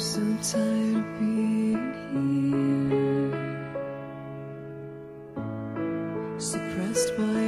so tired of being here, suppressed by.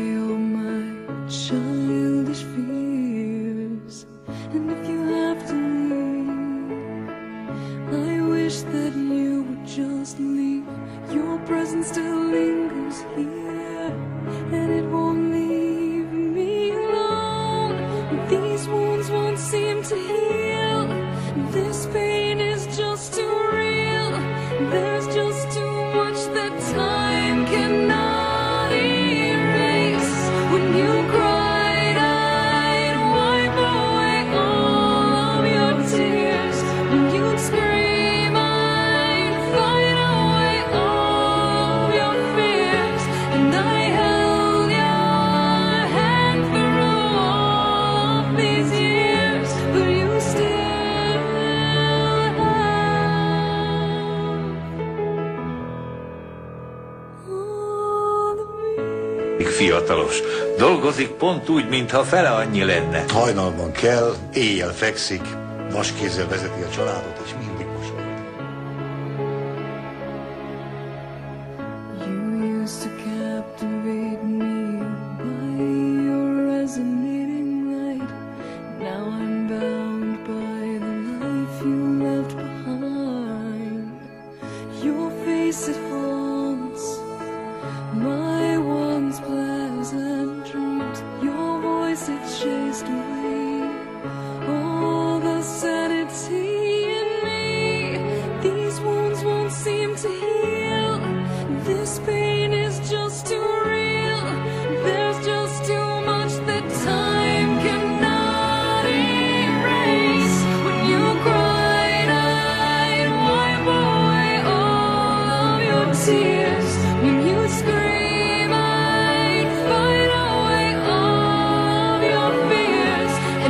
fiatalos. Dolgozik pont úgy, mintha fele annyi lenne. Hajnalban kell, éjjel fekszik, vaskézzel vezeti a családot, és mi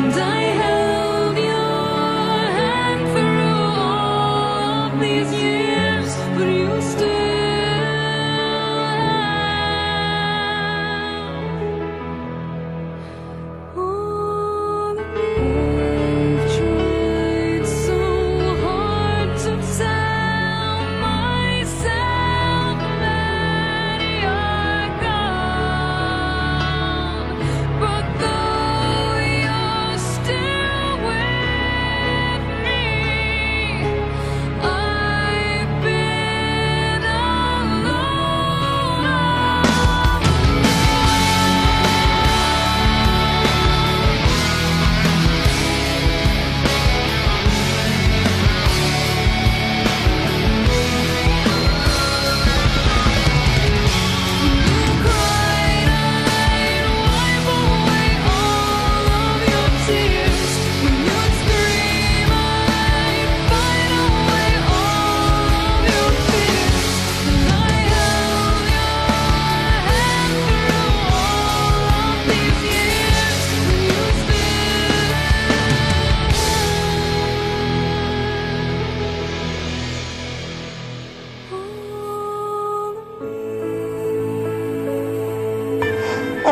and I have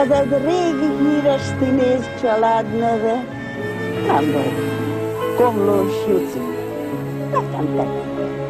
Ez egy régi híres színész család neve. Nem baj. Komlós Juci. Nekem tetszik.